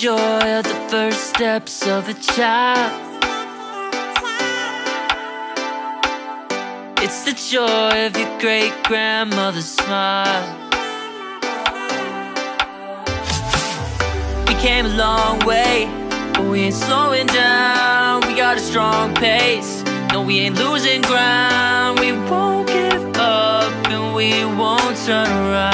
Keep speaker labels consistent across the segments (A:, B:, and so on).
A: joy of the first steps of a child. It's the joy of your great grandmother's smile. We came a long way, but we ain't slowing down. We got a strong pace. No, we ain't losing ground. We won't give up and we won't turn around.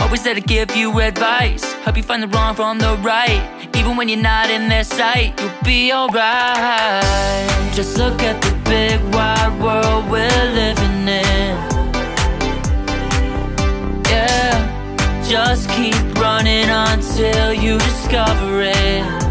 A: Always there to give you advice. Help you find the wrong from the right. Even when you're not in their sight You'll be alright. Just look at the big wide world we're living in. Yeah. Just keep running until you discover it